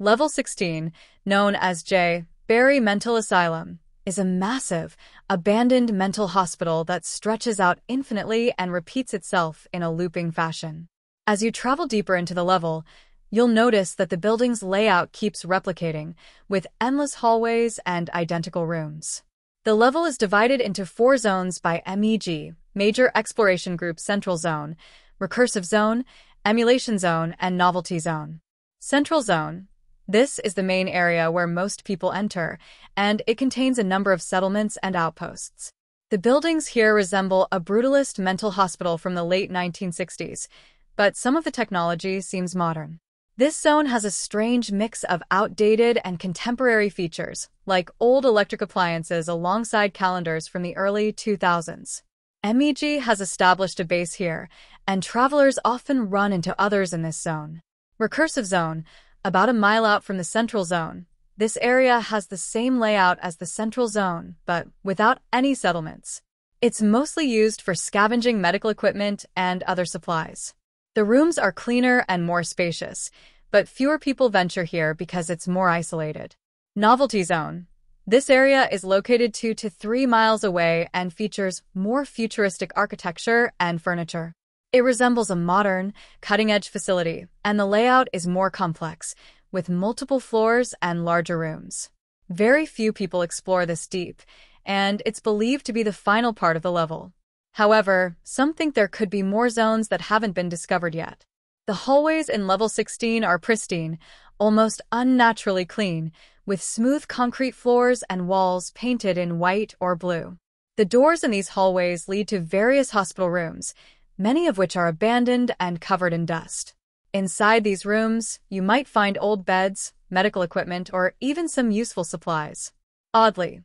Level 16, known as J. Barry Mental Asylum, is a massive, abandoned mental hospital that stretches out infinitely and repeats itself in a looping fashion. As you travel deeper into the level, you'll notice that the building's layout keeps replicating, with endless hallways and identical rooms. The level is divided into four zones by MEG, Major Exploration Group Central Zone, Recursive Zone, Emulation Zone, and Novelty Zone. Central Zone. This is the main area where most people enter, and it contains a number of settlements and outposts. The buildings here resemble a brutalist mental hospital from the late 1960s, but some of the technology seems modern. This zone has a strange mix of outdated and contemporary features, like old electric appliances alongside calendars from the early 2000s. MEG has established a base here, and travelers often run into others in this zone. Recursive Zone, about a mile out from the Central Zone, this area has the same layout as the Central Zone, but without any settlements. It's mostly used for scavenging medical equipment and other supplies. The rooms are cleaner and more spacious, but fewer people venture here because it's more isolated. Novelty Zone. This area is located two to three miles away and features more futuristic architecture and furniture. It resembles a modern, cutting-edge facility, and the layout is more complex, with multiple floors and larger rooms. Very few people explore this deep, and it's believed to be the final part of the level. However, some think there could be more zones that haven't been discovered yet. The hallways in level 16 are pristine, almost unnaturally clean, with smooth concrete floors and walls painted in white or blue. The doors in these hallways lead to various hospital rooms, many of which are abandoned and covered in dust. Inside these rooms, you might find old beds, medical equipment, or even some useful supplies. Oddly,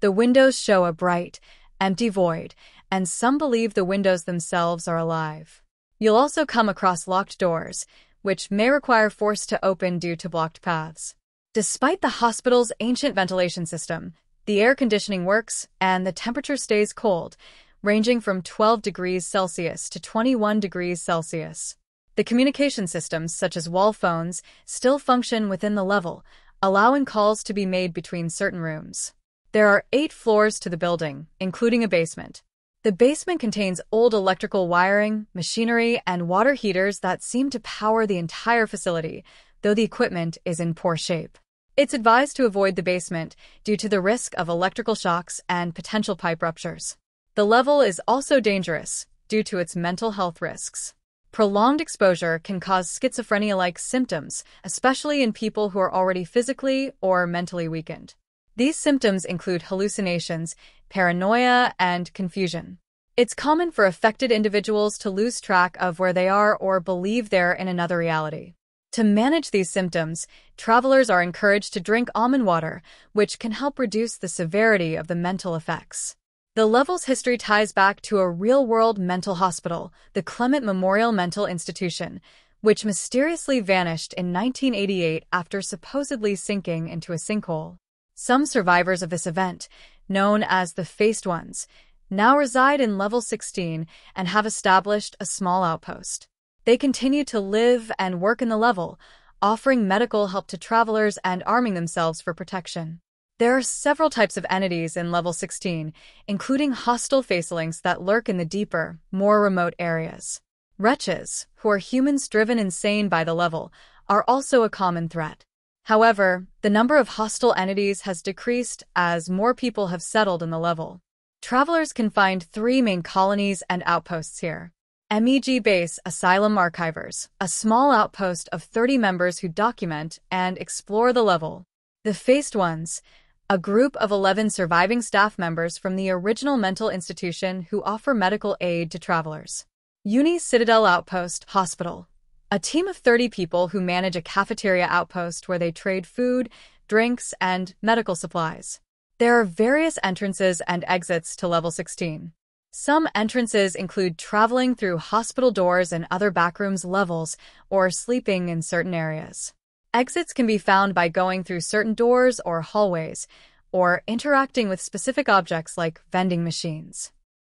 the windows show a bright, empty void, and some believe the windows themselves are alive. You'll also come across locked doors, which may require force to open due to blocked paths. Despite the hospital's ancient ventilation system, the air conditioning works and the temperature stays cold, ranging from 12 degrees Celsius to 21 degrees Celsius. The communication systems, such as wall phones, still function within the level, allowing calls to be made between certain rooms. There are eight floors to the building, including a basement. The basement contains old electrical wiring, machinery, and water heaters that seem to power the entire facility, though the equipment is in poor shape. It's advised to avoid the basement due to the risk of electrical shocks and potential pipe ruptures. The level is also dangerous due to its mental health risks. Prolonged exposure can cause schizophrenia-like symptoms, especially in people who are already physically or mentally weakened. These symptoms include hallucinations, paranoia, and confusion. It's common for affected individuals to lose track of where they are or believe they're in another reality. To manage these symptoms, travelers are encouraged to drink almond water, which can help reduce the severity of the mental effects. The level's history ties back to a real-world mental hospital, the Clement Memorial Mental Institution, which mysteriously vanished in 1988 after supposedly sinking into a sinkhole. Some survivors of this event, known as the Faced Ones, now reside in Level 16 and have established a small outpost. They continue to live and work in the level, offering medical help to travelers and arming themselves for protection. There are several types of entities in Level 16, including hostile facelings that lurk in the deeper, more remote areas. Wretches, who are humans driven insane by the level, are also a common threat. However, the number of hostile entities has decreased as more people have settled in the level. Travelers can find three main colonies and outposts here. MEG Base Asylum Archivers, a small outpost of 30 members who document and explore the level. The Faced Ones, a group of 11 surviving staff members from the original mental institution who offer medical aid to travelers. Uni Citadel Outpost Hospital, a team of 30 people who manage a cafeteria outpost where they trade food, drinks, and medical supplies. There are various entrances and exits to level 16. Some entrances include traveling through hospital doors and other backrooms levels or sleeping in certain areas. Exits can be found by going through certain doors or hallways, or interacting with specific objects like vending machines.